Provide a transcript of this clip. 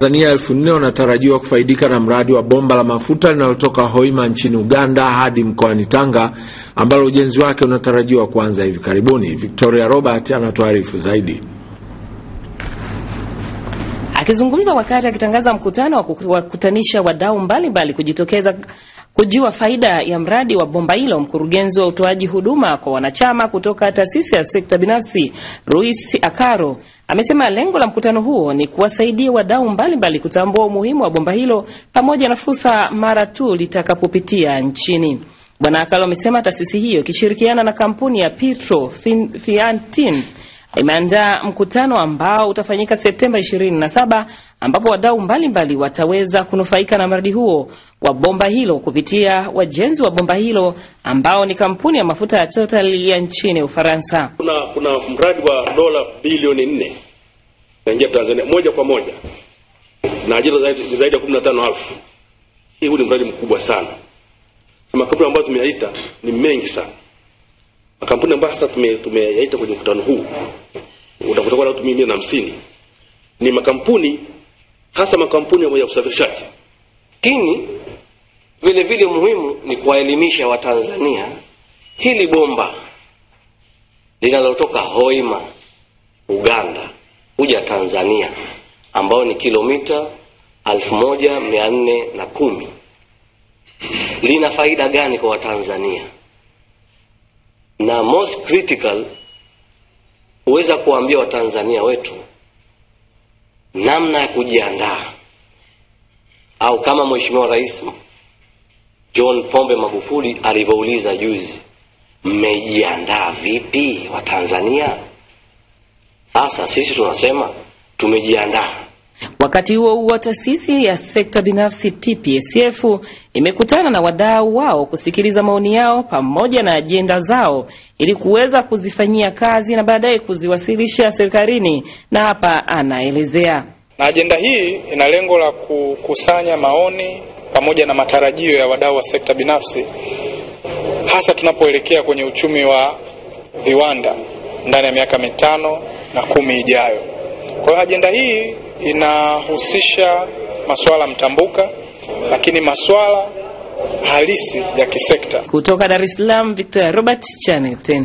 Tanzania elfu nne wanatarajiwa kufaidika na mradi wa bomba la mafuta linalotoka Hoima nchini Uganda hadi mkoani Tanga ambalo ujenzi wake unatarajiwa kuanza hivi karibuni. Victoria Robert anatuarifu zaidi. Akizungumza wakati akitangaza mkutano wa kukutanisha wadau mbalimbali kujitokeza kujua faida ya mradi wa bomba hilo, mkurugenzi wa utoaji huduma kwa wanachama kutoka taasisi ya sekta binafsi Ruis Akaro amesema lengo la mkutano huo ni kuwasaidia wadau mbalimbali kutambua umuhimu wa bomba hilo pamoja na fursa mara tu litakapopitia nchini. Bwana Akaro amesema taasisi hiyo ikishirikiana na kampuni ya Petro Fiantin imeandaa mkutano ambao utafanyika Septemba 27 ambapo wadau mbalimbali wataweza kunufaika na mradi huo wa bomba hilo kupitia wajenzi wa bomba hilo ambao ni kampuni ya mafuta ya Total ya nchini Ufaransa. Kuna, kuna mradi wa dola bilioni nne naingia Tanzania moja kwa moja na ajira zaidi, zaidi ya kumi na tano elfu. Hii huu ni mradi mkubwa sana. Makampuni ambayo tumeaita ni mengi sana. Makampuni ambayo hasa tumeyaita kwenye mkutano huu utakuta watu mia na hamsini ni makampuni hasa makampuni ya usafirishaji. Lakini vile vile muhimu ni kuwaelimisha Watanzania hili bomba linalotoka Hoima Uganda huja Tanzania ambayo ni kilomita elfu moja mia nne na kumi lina faida gani kwa Watanzania, na most critical huweza kuwaambia Watanzania wetu namna ya kujiandaa, au kama Mheshimiwa Rais John Pombe Magufuli alivyouliza juzi, mmejiandaa vipi Watanzania? Sasa sisi tunasema tumejiandaa. Wakati huo huo, taasisi ya sekta binafsi TPSF imekutana na wadau wao kusikiliza maoni yao pamoja na ajenda zao ili kuweza kuzifanyia kazi na baadaye kuziwasilisha serikalini, na hapa anaelezea. Na ajenda hii ina lengo la kukusanya maoni pamoja na matarajio ya wadau wa sekta binafsi, hasa tunapoelekea kwenye uchumi wa viwanda ndani ya miaka mitano na kumi ijayo. Kwa hiyo ajenda hii inahusisha masuala mtambuka, lakini masuala halisi ya kisekta. Kutoka Dar es Salaam, Victoria Robert, Channel 10.